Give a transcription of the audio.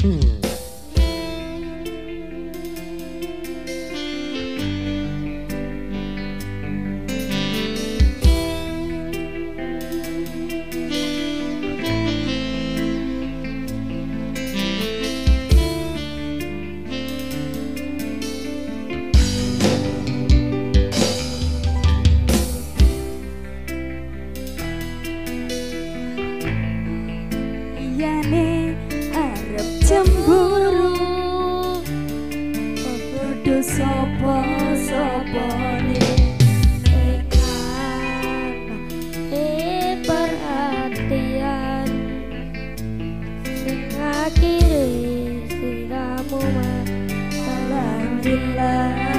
Hmm. sapa sapa ni Akhirnya, siramu mah salam bilang.